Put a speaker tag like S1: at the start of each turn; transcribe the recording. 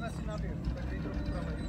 S1: na sinaleira, para.